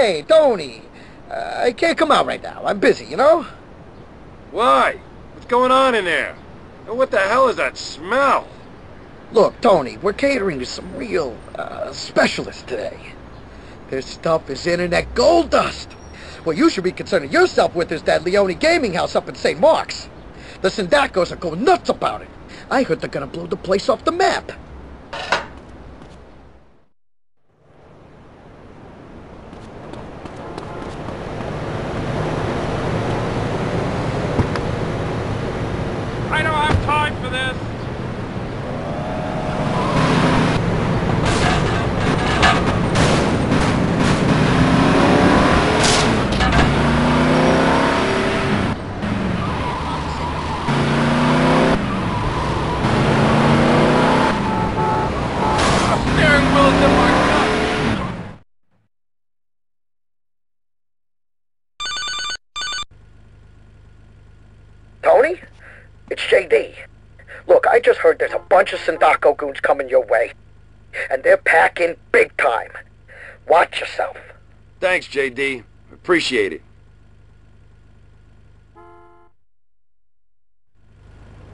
Hey, Tony. Uh, I can't come out right now. I'm busy, you know? Why? What's going on in there? And what the hell is that smell? Look, Tony, we're catering to some real uh, specialists today. Their stuff is internet gold dust. What you should be concerning yourself with is that Leone Gaming House up in St. Mark's. The Sindaccos are going nuts about it. I heard they're gonna blow the place off the map. For this. The steering wheel's in my gut. Tony? It's JD. Look, I just heard there's a bunch of Sindacco goons coming your way. And they're packing big time. Watch yourself. Thanks, JD. Appreciate it.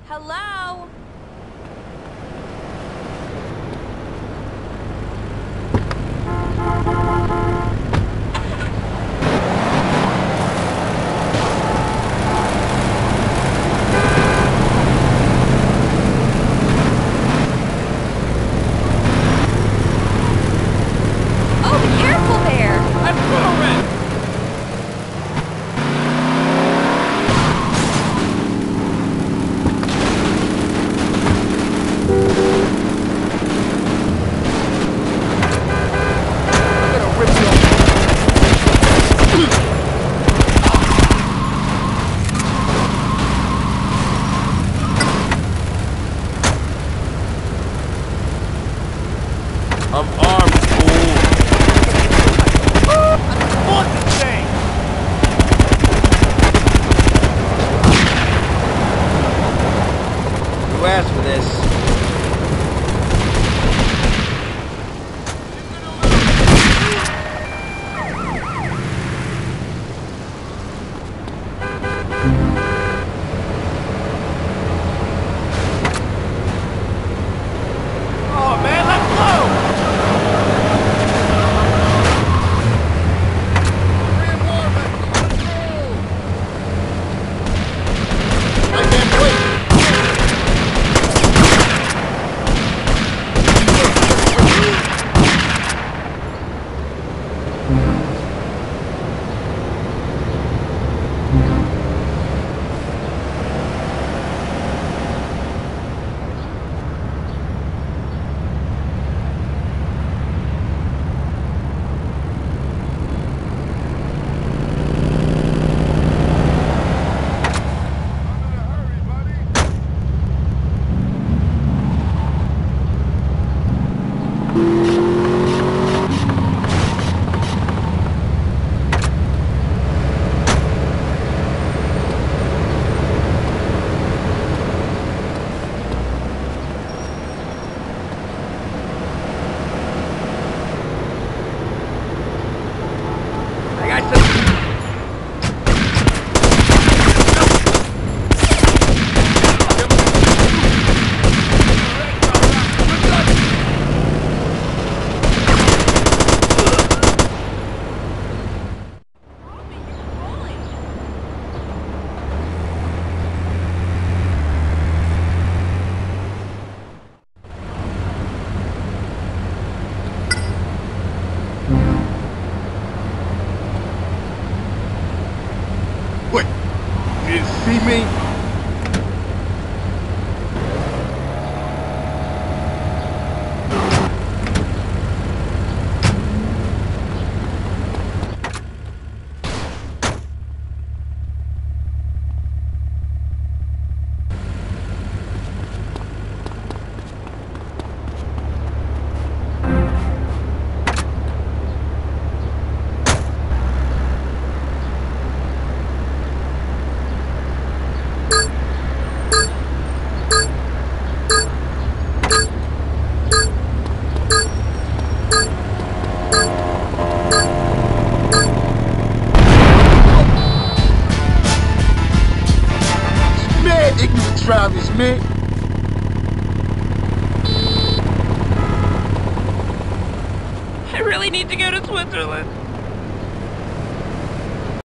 Hello? ik Travis mee. I really need to go to Switzerland.